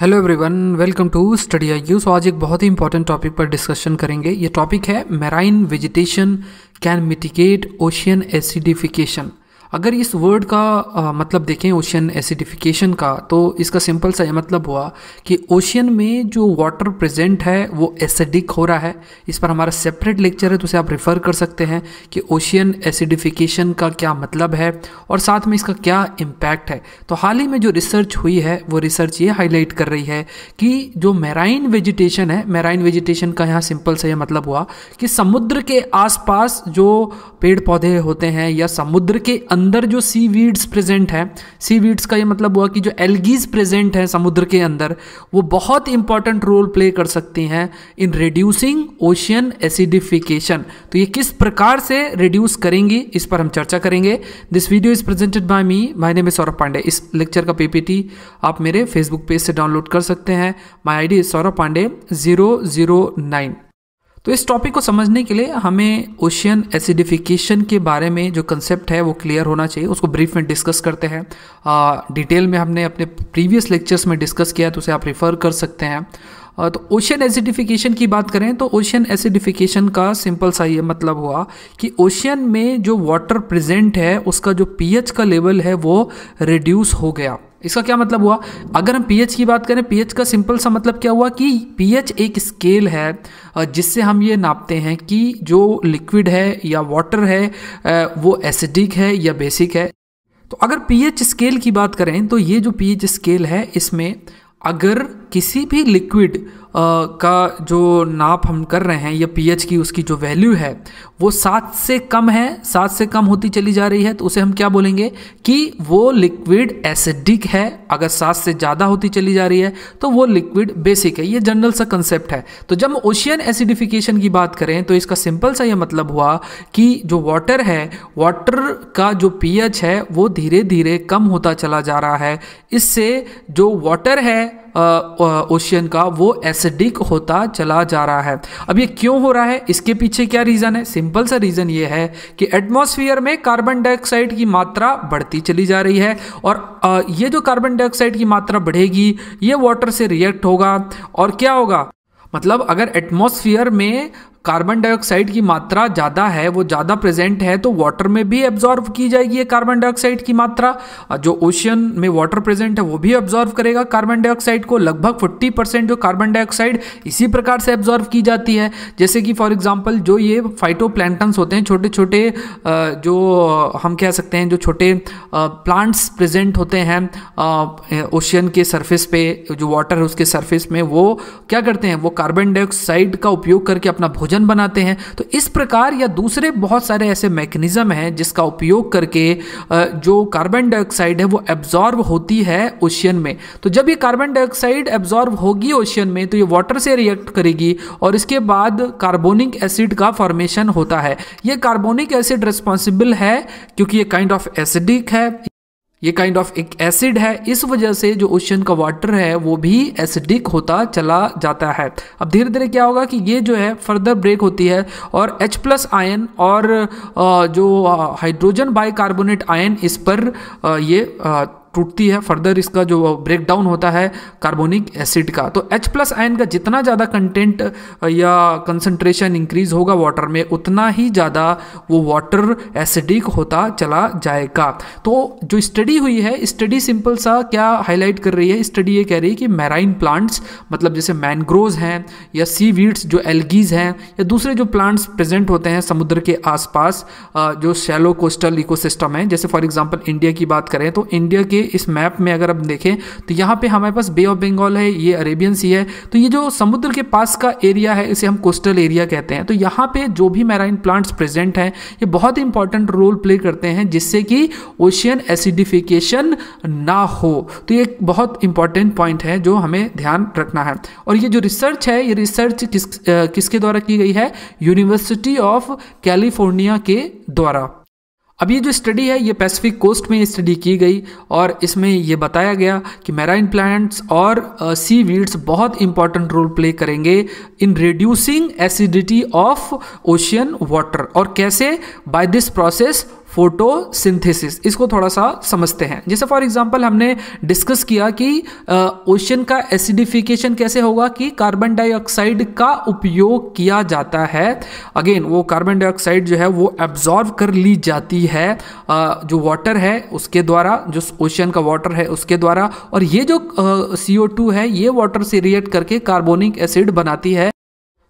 Hello everyone welcome to study IQ so आज एक बहुत ही इंपॉर्टेंट टॉपिक पर डिस्कशन करेंगे। ये टॉपिक है marine vegetation can mitigate ocean acidification अगर इस वर्ड का आ, मतलब देखें ओशियन एसिडिफिकेशन का तो इसका सिंपल सा मतलब हुआ कि ओशियन में जो वाटर प्रेजेंट है वो एसिडिक हो रहा है। इस पर हमारा सेपरेट लेक्चर है तो उसे आप रेफ़र कर सकते हैं कि ओशियन एसिडिफिकेशन का क्या मतलब है और साथ में इसका क्या इम्पैक्ट है। तो हाल ही में जो रिसर्च हुई है वो रिसर्च ये हाईलाइट कर रही है कि जो मेराइन वेजिटेशन है मेराइन वेजिटेशन का यहाँ सिंपल सा यह मतलब हुआ कि समुद्र के आसपास जो पेड़ पौधे होते हैं या समुद्र के अंदर जो सी वीड्स प्रेजेंट है सी वीड्स का ये मतलब हुआ कि जो एल्गीज प्रेजेंट है समुद्र के अंदर, वो बहुत इंपॉर्टेंट रोल प्ले कर सकती हैं इन रिड्यूसिंग ओशियन एसिडिफिकेशन तो ये किस प्रकार से रिड्यूस करेंगी, इस पर हम चर्चा करेंगे। This video is presented by me my name is Saurabh Pandey इस लेक्चर का पीपीटी आप मेरे फेसबुक पेज से डाउनलोड कर सकते हैं। My I D Saurabh Pandey zero zero nine तो इस टॉपिक को समझने के लिए हमें ओशियन एसिडिफिकेशन के बारे में जो कंसेप्ट है वो क्लियर होना चाहिए। उसको ब्रीफ में डिस्कस करते हैं। डिटेल में हमने अपने प्रीवियस लेक्चर्स में डिस्कस किया तो उसे आप रिफ़र कर सकते हैं। तो ओशियन एसिडिफिकेशन की बात करें तो ओशियन एसिडिफिकेशन का सिंपल सा ये मतलब हुआ कि ओशियन में जो वाटर प्रेजेंट है, उसका जो पीएच का लेवल है वो रिड्यूस हो गया। इसका क्या मतलब हुआ? अगर हम पीएच की बात करें, पीएच का सिंपल सा मतलब क्या हुआ कि पीएच एक स्केल है जिससे हम ये नापते हैं कि जो लिक्विड है या वाटर है वो एसिडिक है या बेसिक है। तो अगर पीएच स्केल की बात करें तो ये जो पीएच स्केल है, इसमें अगर किसी भी लिक्विड का जो नाप हम कर रहे हैं या पीएच की उसकी जो वैल्यू है, वो सात से कम है, सात से कम होती चली जा रही है तो उसे हम क्या बोलेंगे कि वो लिक्विड एसिडिक है। अगर सात से ज़्यादा होती चली जा रही है तो वो लिक्विड बेसिक है। ये जनरल सा कंसेप्ट है। तो जब ओशियन एसिडिफिकेशन की बात करें तो इसका सिंपल सा ये मतलब हुआ कि जो वाटर है वाटर का जो पीएच है, वो धीरे धीरे कम होता चला जा रहा है। इससे जो वाटर है ओशियन का वो एसिडिक होता चला जा रहा है। अब ये क्यों हो रहा है? इसके पीछे क्या रीज़न है? सिंपल सा रीज़न ये है कि एटमॉस्फेयर में कार्बन डाइऑक्साइड की मात्रा बढ़ती चली जा रही है और ये जो कार्बन डाइऑक्साइड की मात्रा बढ़ेगी, ये वाटर से रिएक्ट होगा और क्या होगा? मतलब अगर एटमॉस्फेयर में कार्बन डाइऑक्साइड की मात्रा ज़्यादा है, वो ज़्यादा प्रेजेंट है तो वाटर में भी एब्जॉर्व की जाएगी ये कार्बन डाइऑक्साइड की मात्रा। जो ओशियन में वाटर प्रेजेंट है, वो भी एब्जॉर्व करेगा कार्बन डाइऑक्साइड को। लगभग 40 परसेंट जो कार्बन डाइऑक्साइड इसी प्रकार से एब्जॉर्व की जाती है। जैसे कि फॉर एग्ज़ाम्पल जो ये फाइटो होते हैं छोटे छोटे जो हम कह सकते हैं, जो छोटे प्लांट्स प्रेजेंट होते हैं ओशियन के सरफेस पे, जो वाटर है उसके सरफेस में, वो क्या करते हैं? वो कार्बन डाइऑक्साइड का उपयोग करके अपना भोजन भोजन बनाते हैं। तो इस प्रकार या दूसरे बहुत सारे ऐसे मैकेनिज्म हैं जिसका उपयोग करके जो कार्बन डाइऑक्साइड है वो एब्जॉर्व होती है ओशियन में। तो जब ये कार्बन डाइऑक्साइड एब्जॉर्व होगी ओशियन में तो ये वाटर से रिएक्ट करेगी और इसके बाद कार्बोनिक एसिड का फॉर्मेशन होता है। ये कार्बोनिक एसिड रिस्पॉन्सिबल है क्योंकि ये काइंड ऑफ़ एसिडिक है ये काइंड kind ऑफ़ of एक एसिड है। इस वजह से जो ओशन का वाटर है, वो भी एसिडिक होता चला जाता है। अब धीरे धीरे क्या होगा कि ये जो है फर्दर ब्रेक होती है और H प्लस आयन और जो हाइड्रोजन बाइकार्बोनेट आयन इस पर ये टूटती है। फर्दर इसका जो ब्रेक डाउन होता है कार्बोनिक एसिड का। तो H प्लस आयन का जितना ज़्यादा कंटेंट या कंसनट्रेशन इंक्रीज होगा वाटर में, उतना ही ज़्यादा वो वाटर एसिडिक होता चला जाएगा। तो जो स्टडी हुई है स्टडी सिंपल सा क्या हाईलाइट कर रही है? स्टडी ये कह रही है कि मैराइन प्लांट्स मतलब जैसे मैनग्रोव हैं, या सी वीड्स जो एल्गीज हैं, या दूसरे जो प्लांट्स प्रेजेंट होते हैं समुद्र के आसपास जो शैलो कोस्टल इकोसिस्टम है। जैसे फॉर एग्ज़ाम्पल इंडिया की बात करें तो इंडिया के इस मैप में अगर हम देखें तो यहाँ पे हमारे पास बे ऑफ़ बंगाल है, ये अरेबियन सी है। तो ये जो समुद्र के पास का एरिया है, इसे हम कोस्टल एरिया कहते हैं। तो यहाँ पे जो भी मैराइन प्लांट्स प्रेजेंट हैं, ये बहुत ही इंपॉर्टेंट रोल प्ले करते हैं, जिससे कि ओशियन एसिडिफिकेशन ना हो। तो ये एक बहुत इंपॉर्टेंट पॉइंट है, जो हमें ध्यान रखना है। और ये जो रिसर्च है, ये रिसर्च किस किसके द्वारा की गई है? यूनिवर्सिटी ऑफ़ कैलिफ़ोर्निया के द्वारा। अब ये जो स्टडी है, ये पैसिफिक कोस्ट में स्टडी की गई और इसमें ये बताया गया कि मैराइन प्लांट्स और सी वीड्स बहुत इंपॉर्टेंट रोल प्ले करेंगे in reducing acidity of ocean water और कैसे बाय दिस प्रोसेस फोटोसिंथेसिस इसको थोड़ा सा समझते हैं। जैसे फॉर एग्जांपल हमने डिस्कस किया कि ओशन का एसिडिफिकेशन कैसे होगा कि कार्बन डाइऑक्साइड का उपयोग किया जाता है। अगेन वो कार्बन डाइऑक्साइड जो है वो एब्जॉर्व कर ली जाती है आ, जो वाटर है उसके द्वारा जो ओशन का वाटर है उसके द्वारा। और ये जो सी है ये वाटर से रिएक्ट करके कार्बोनिक एसिड बनाती है।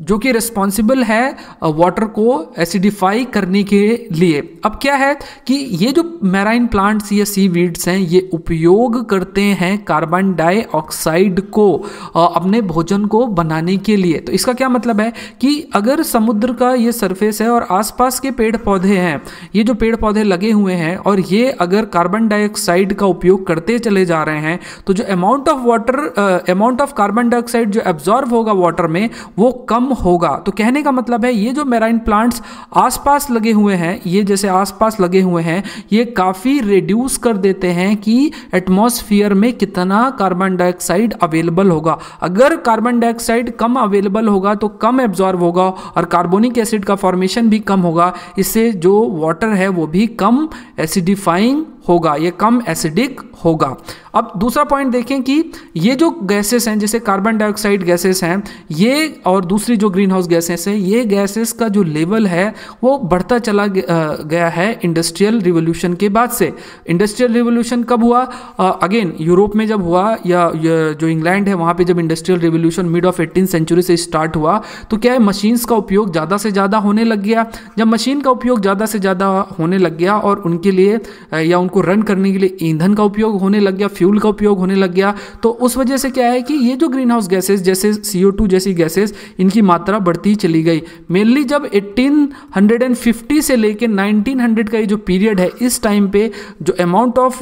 जो कि रिस्पॉन्सिबल है वाटर को एसिडिफाई करने के लिए। अब क्या है कि ये जो मैराइन प्लांट्स या सी वीड्स हैं, ये उपयोग करते हैं कार्बन डाइऑक्साइड को अपने भोजन को बनाने के लिए। तो इसका क्या मतलब है कि अगर समुद्र का ये सरफेस है और आसपास के पेड़ पौधे हैं, ये जो पेड़ पौधे लगे हुए हैं और ये अगर कार्बन डाइऑक्साइड का उपयोग करते चले जा रहे हैं तो जो amount of water amount of carbon dioxide जो एब्जॉर्व होगा वाटर में, वो कम कम होगा। तो कहने का मतलब है, ये जो मेराइन प्लांट्स आसपास लगे हुए हैं, ये जैसे आसपास लगे हुए हैं, ये काफ़ी रिड्यूस कर देते हैं कि एटमॉस्फियर में कितना कार्बन डाइऑक्साइड अवेलेबल होगा। अगर कार्बन डाइऑक्साइड कम अवेलेबल होगा तो कम एब्जॉर्व होगा और कार्बोनिक एसिड का फॉर्मेशन भी कम होगा। इससे जो वाटर है, वो भी कम एसिडिफाइंग होगा, ये कम एसिडिक होगा। अब दूसरा पॉइंट देखें कि ये जो गैसेस हैं, जैसे कार्बन डाइऑक्साइड गैसेस हैं, ये और दूसरी जो ग्रीन हाउस गैसेस हैं, ये गैसेस का जो लेवल है, वो बढ़ता चला गया है इंडस्ट्रियल रिवोल्यूशन के बाद से। इंडस्ट्रियल रिवोल्यूशन कब हुआ? अगेन यूरोप में जब हुआ या या जो इंग्लैंड है, वहाँ पर जब industrial revolution mid of eighteen century से स्टार्ट हुआ तो क्या है मशीन्स का उपयोग ज़्यादा से ज़्यादा होने लग गया? जब मशीन का उपयोग ज़्यादा से ज़्यादा होने लग गया और उनके लिए या उनको रन करने के लिए ईंधन का उपयोग होने लग गया फ्यूल का उपयोग होने लग गया तो उस वजह से क्या है कि ये जो ग्रीन हाउस गैसेज जैसे सी जैसी गैसेज इनकी मात्रा बढ़ती चली गई। मेनली जब 1850 से लेकर 1900 का ये जो पीरियड है, इस टाइम पे जो अमाउंट ऑफ़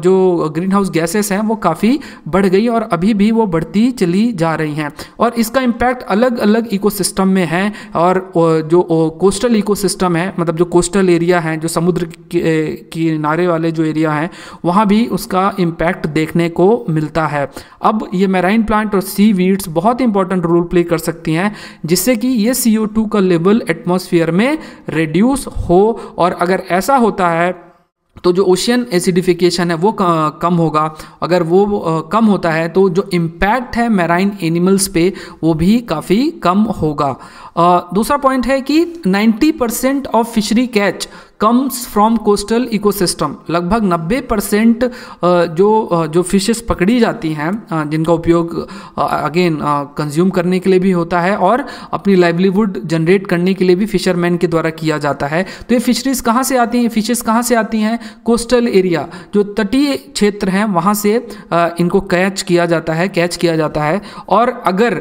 जो ग्रीन हाउस गैसेस हैं, वो काफ़ी बढ़ गई और अभी भी वो बढ़ती चली जा रही हैं। और इसका इम्पैक्ट अलग अलग इकोसिस्टम में है और जो कोस्टल इकोसिस्टम है मतलब जो कोस्टल एरिया है, जो समुद्र के किनारे वाले जो एरिया हैं, वहाँ भी उसका इम्पैक्ट देखने को मिलता है। अब ये मेराइन प्लांट और सी वीड्स बहुत इंपॉर्टेंट रोल प्ले कर सकती हैं, जिससे कि ये सी का लेवल एटमॉस्फेयर में रिड्यूस हो, और अगर ऐसा होता है तो जो ओशियन एसिडिफिकेशन है वो कम होगा। अगर वो कम होता है तो जो इम्पैक्ट है मैराइन एनिमल्स पे, वो भी काफ़ी कम होगा। दूसरा पॉइंट है कि 90 percent of fishery catch comes from coastal ecosystem लगभग 90 परसेंट जो जो फिशेस पकड़ी जाती हैं जिनका उपयोग अगेन कंज्यूम करने के लिए भी होता है और अपनी लाइवलीवुड जनरेट करने के लिए भी फिशरमैन के द्वारा किया जाता है। तो ये फिशरीज कहाँ से आती हैं? फिशेस कहाँ से आती हैं? कोस्टल एरिया जो तटीय क्षेत्र हैं, वहाँ से इनको कैच किया जाता है कैच किया जाता है। और अगर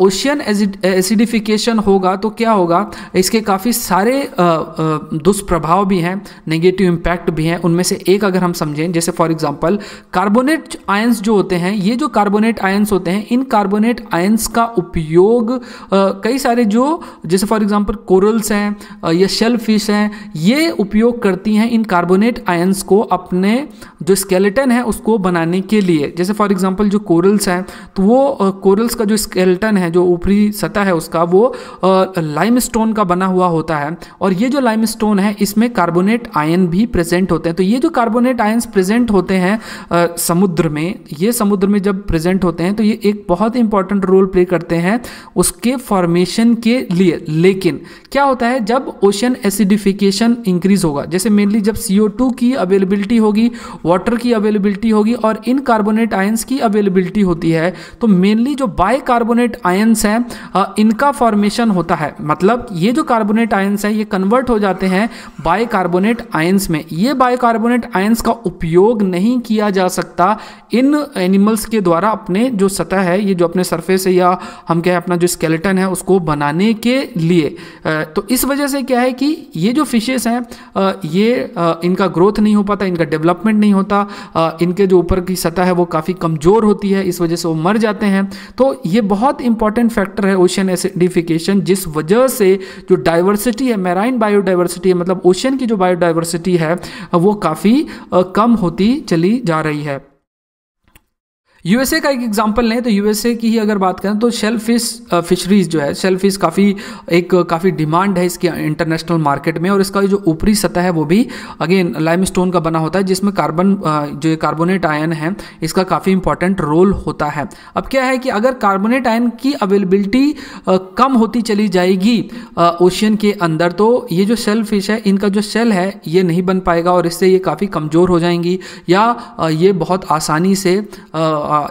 ओशियन एसिडिफिकेशन होगा तो क्या होगा? इसके काफ़ी सारे दुष्प्रभाव भी हैं नेगेटिव इम्पैक्ट भी हैं, उनमें से एक अगर हम समझें, जैसे फॉर एग्ज़ाम्पल कार्बोनेट आयंस जो होते हैं, ये जो कार्बोनेट आयंस होते हैं, इन कार्बोनेट आयंस का उपयोग कई सारे जो, जैसे फॉर एग्ज़ाम्पल कोरल्स हैं या शेल फ़िश हैं, ये उपयोग करती हैं इन कार्बोनेट आयंस को अपने जो स्केलेटन है, उसको बनाने के लिए। जैसे फॉर एग्ज़ाम्पल जो कोरल्स हैं तो वो कोरल्स का जो स्केलेटन है, जो ऊपरी सतह है उसका, वो लाइमस्टोन का बना हुआ होता है। और ये जो लाइमस्टोन है, इसमें कार्बोनेट आयन भी प्रेजेंट होते हैं। तो ये जो कार्बोनेट आयन्स प्रेजेंट होते हैं आ, समुद्र में ये समुद्र में जब प्रेजेंट होते हैं तो ये एक बहुत इंपॉर्टेंट रोल प्ले करते हैं उसके फॉर्मेशन के लिए। लेकिन क्या होता है जब ओशन एसिडिफिकेशन इंक्रीज होगा जैसे मेनली जब सी की अवेलेबिलिटी होगी वाटर की अवेलेबिलिटी होगी और इन कार्बोनेट आयन्स की अवेलेबिलिटी होती है तो मेनली जो बाय कार्बोनेट आयन्स हैं इनका फॉर्मेशन होता है। मतलब ये जो कार्बोनेट आयंस है ये कन्वर्ट हो जाते हैं बाइकार्बोनेट आयंस में। ये बाइकार्बोनेट आयंस का उपयोग नहीं किया जा सकता इन एनिमल्स के द्वारा अपने जो सतह है, ये जो अपने सरफेस है या हम कहें अपना जो स्केलेटन है, उसको बनाने के लिए। तो इस वजह से क्या है कि ये जो फिशेस हैं ये इनका ग्रोथ नहीं हो पाता, इनका डेवलपमेंट नहीं होता इनके जो ऊपर की सतह है वो काफ़ी कमज़ोर होती है, इस वजह से वो मर जाते हैं। तो ये बहुत इंपॉर्टेंट फैक्टर है ओशन एसिडिफिकेशन एसिडिफिकेशन जिस वजह से जो डाइवर्सिटी है मैराइन बायोडाइवर्सिटी है मतलब ओशन की जो बायोडाइवर्सिटी है वो काफ़ी कम होती चली जा रही है। यूएसए का एक एग्जांपल लें तो यूएसए की ही अगर बात करें तो शेल फ़िश फिशरीज जो है शेल फ़िश काफ़ी, एक काफ़ी डिमांड है इसकी इंटरनेशनल मार्केट में और इसका जो ऊपरी सतह है वो भी अगेन लाइम स्टोन का बना होता है जिसमें कार्बन जो कार्बोनेट आयन है, इसका काफ़ी इंपॉर्टेंट रोल होता है। अब क्या है कि अगर कार्बोनेट आयन की अवेलेबिलिटी कम होती चली जाएगी ओशियन के अंदर तो ये जो शेल फ़िश है, इनका जो सेल है, ये नहीं बन पाएगा और इससे ये काफ़ी कमज़ोर हो जाएँगी या ये बहुत आसानी से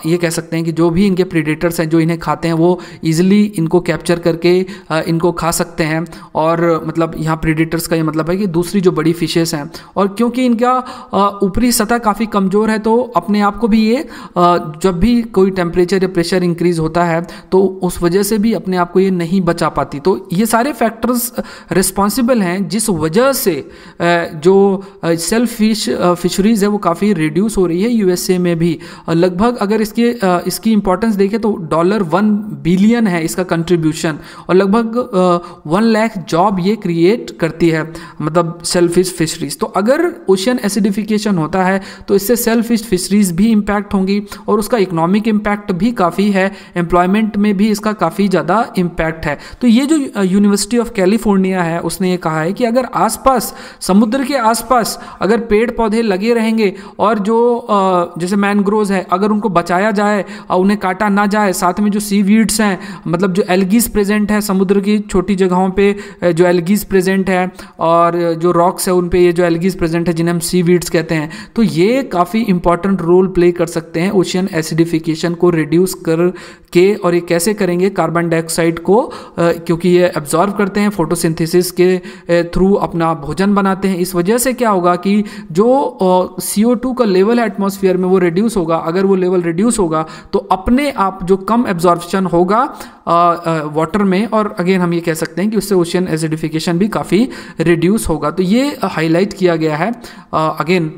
ये कह सकते हैं कि जो भी इनके प्रीडेटर्स हैं, जो इन्हें खाते हैं, वो ईजिली इनको कैप्चर करके इनको खा सकते हैं। और मतलब यहाँ प्रीडेटर्स का ये मतलब है कि दूसरी जो बड़ी फिशेस हैं, और क्योंकि इनका ऊपरी सतह काफ़ी कमज़ोर है तो अपने आप को भी ये जब भी कोई टेम्परेचर या प्रेशर इंक्रीज होता है तो उस वजह से भी अपने आप को ये नहीं बचा पाती। तो ये सारे फैक्टर्स रिस्पॉन्सिबल हैं, जिस वजह से जो सेल्फ फ़िश फिशरीज है, वो काफ़ी रिड्यूस हो रही है यूएसए में भी। लगभग अगर इसकी इसकी इंपॉर्टेंस देखें तो डॉलर वन बिलियन है इसका कंट्रीब्यूशन और लगभग वन लाख जॉब ये क्रिएट करती है मतलब सेल्फिश फिशरीज तो अगर ओशियन एसिडिफिकेशन होता है तो इससे सेल्फिश फिशरीज भी इम्पैक्ट होंगी और उसका इकोनॉमिक इम्पैक्ट भी काफ़ी है एम्प्लॉयमेंट में भी इसका काफ़ी ज़्यादा इम्पैक्ट है। तो ये जो यूनिवर्सिटी ऑफ़ कैलिफ़ोर्निया है, उसने ये कहा है कि अगर आसपास, समुद्र के आसपास अगर पेड़ पौधे लगे रहेंगे और जो जैसे मैनग्रोव है, अगर उनको बचाया जाए और उन्हें काटा ना जाए। साथ में जो सी वीड्स हैं मतलब जो एलगीज प्रेजेंट है समुद्र की छोटी जगहों पे जो एलगीज प्रेजेंट है और जो रॉक्स है उन पे ये जो एलगीज प्रेजेंट है जिन्हें हम सी वीड्स कहते हैं। तो ये काफ़ी इंपॉर्टेंट रोल प्ले कर सकते हैं ओशियन एसिडिफिकेशन को रिड्यूस कर के और ये कैसे करेंगे कार्बन डाइऑक्साइड को क्योंकि ये एब्जॉर्व करते हैं फोटोसिंथेसिस के थ्रू अपना भोजन बनाते हैं। इस वजह से क्या होगा कि जो सी का लेवल है एटमोसफियर में वो रिड्यूस होगा। अगर वो लेवल रिड्यूस होगा तो अपने आप जो कम एब्जॉर्प्शन होगा वाटर में, और अगेन हम ये कह सकते हैं कि उससे ओशियन एसिडिफिकेशन भी काफ़ी रिड्यूस होगा। तो ये हाईलाइट किया गया है अगेन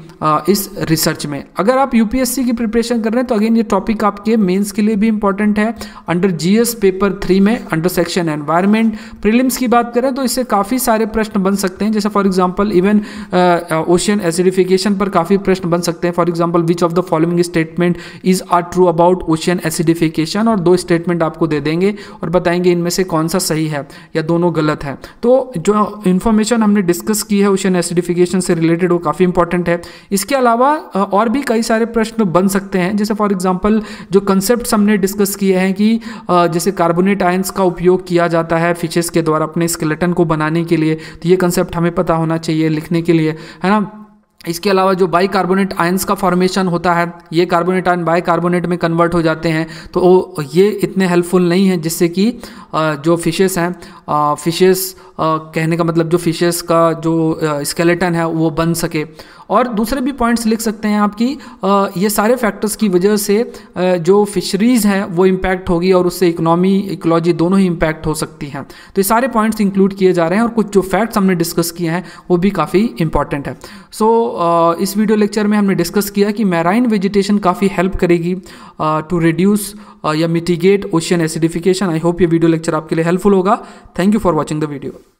इस रिसर्च में। अगर आप यूपीएससी की प्रिपरेशन कर रहे हैं तो अगेन ये टॉपिक आपके मेंस के लिए भी इंपॉर्टेंट है। अंडर जीएस पेपर थ्री में अंडर सेक्शन एनवायरमेंट प्रिलिम्स की बात करें तो इससे काफ़ी सारे प्रश्न बन सकते हैं। जैसे for example even ocean acidification पर काफ़ी प्रश्न बन सकते हैं। For example which of the following statement is are true about ocean acidification और दो स्टेटमेंट आपको दे देंगे और बताएँगे इनमें से कौन सा सही है या दोनों गलत है। तो जो इन्फॉर्मेशन हमने डिस्कस की है ओशियन एसिडिफिकेशन से रिलेटेड वो काफ़ी इंपॉर्टेंट है। इसके अलावा और भी कई सारे प्रश्न बन सकते हैं। जैसे फॉर एग्ज़ाम्पल जो कंसेप्ट हमने डिस्कस किए हैं कि जैसे कार्बोनेट आयंस का उपयोग किया जाता है फिशेस के द्वारा अपने स्केलेटन को बनाने के लिए तो ये कंसेप्ट हमें पता होना चाहिए लिखने के लिए, है ना? इसके अलावा जो बाई कार्बोनेट आयंस का फॉर्मेशन होता है, ये कार्बोनेट आयन बाई कार्बोनेट में कन्वर्ट हो जाते हैं तो ये इतने हेल्पफुल नहीं हैं जिससे कि जो फिशेस हैं फिशेस कहने का मतलब जो फिशेस का जो स्केलेटन है, वो बन सके। और दूसरे भी पॉइंट्स लिख सकते हैं आपकी ये सारे फैक्टर्स की वजह से जो फिशरीज़ हैं वो इम्पैक्ट होगी और उससे इकोनॉमी इकोलॉजी दोनों ही इम्पैक्ट हो सकती हैं। तो ये सारे पॉइंट्स इंक्लूड किए जा रहे हैं और कुछ जो फैक्ट्स हमने डिस्कस किए हैं वो भी काफ़ी इंपॉर्टेंट है। सो so, इस वीडियो लेक्चर में हमने डिस्कस किया कि मैराइन वेजिटेशन काफ़ी हेल्प करेगी टू रिड्यूस या mitigate ocean acidification I hope ये वीडियो लेक्चर आपके लिए हेल्पफुल होगा। Thank you for watching the video